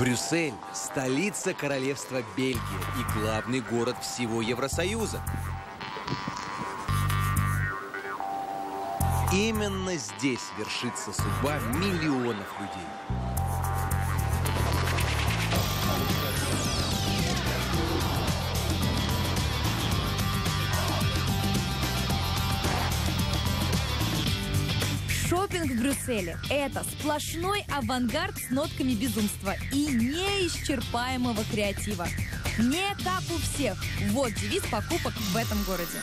Брюссель – столица королевства Бельгия и главный город всего Евросоюза. Именно здесь вершится судьба миллионов людей. Шопинг в Брюсселе – это сплошной авангард с нотками безумства и неисчерпаемого креатива. Не как у всех. Вот девиз покупок в этом городе.